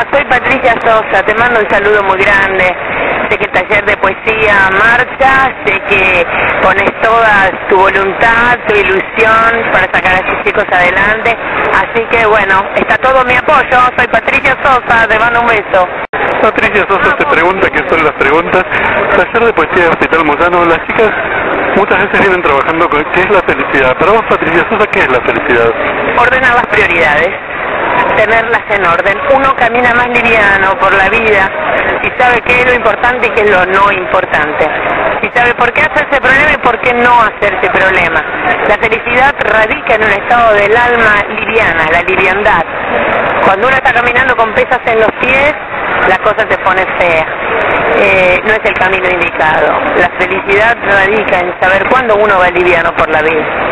Hola, soy Patricia Sosa, te mando un saludo muy grande. Sé que el taller de poesía marcha, sé que pones toda tu voluntad, tu ilusión para sacar a estos chicos adelante. Así que bueno, está todo mi apoyo. Soy Patricia Sosa, te mando un beso. Patricia Sosa te pregunta qué son las preguntas. Taller de poesía de Hospital Moyano, las chicas muchas veces vienen trabajando con qué es la felicidad. Para vos, Patricia Sosa, ¿qué es la felicidad? Ordenar las prioridades tenerlas en orden. Uno camina más liviano por la vida y sabe qué es lo importante y qué es lo no importante. Y sabe por qué hacerse problema y por qué no hacerse problema. La felicidad radica en un estado del alma liviana, la liviandad. Cuando uno está caminando con pesas en los pies, la cosa se pone fea. Eh, no es el camino indicado. La felicidad radica en saber cuándo uno va liviano por la vida.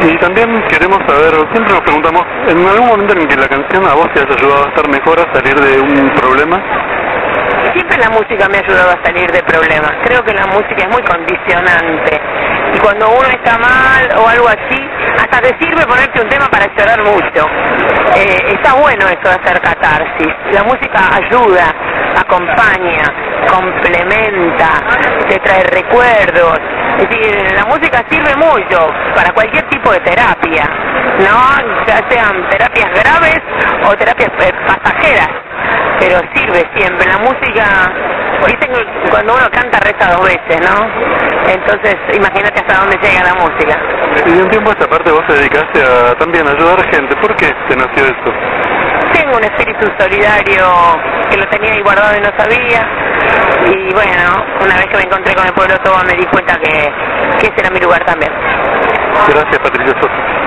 Y también queremos saber, siempre nos preguntamos, ¿en algún momento en que la canción a vos te has ayudado a estar mejor, a salir de un problema? Siempre la música me ha ayudado a salir de problemas. Creo que la música es muy condicionante. Y cuando uno está mal o algo así, hasta te sirve ponerte un tema para llorar mucho. Eh, está bueno eso de hacer catarsis. La música ayuda, acompaña, complementa, te trae recuerdos, la música sirve mucho para cualquier tipo de terapia, ¿no? Ya sean terapias graves o terapias eh, pasajeras, pero sirve siempre. La música, dicen que cuando uno canta reza dos veces, ¿no? Entonces, imagínate hasta dónde llega la música. Y un tiempo esta parte vos te dedicaste a también ayudar gente. ¿Por qué te nació esto? Espíritu solidario que lo tenía ahí guardado y no sabía y bueno, una vez que me encontré con el pueblo todo me di cuenta que, que ese era mi lugar también. Gracias Patricia Sosa.